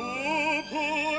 Oh, poor